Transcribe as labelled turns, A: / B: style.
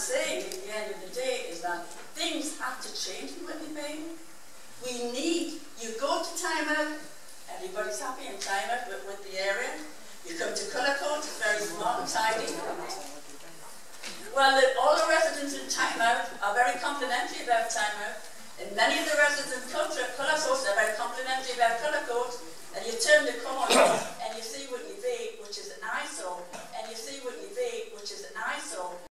A: saying at the end of the day is that things have to change in Whitley Bay. We need, you go to Tynemouth, everybody's happy in Tynemouth with, with the area. You come to Cullercoats, it's very smart and tidy. Well, the, all the residents in Tynemouth are very complimentary about Tynemouth. And many of the residents in culture, Cullercoats are very complimentary about Cullercoats. And you turn the corner and you see Whitley Bay, which is an eyesore, and you see Whitley Bay, which is an eyesore.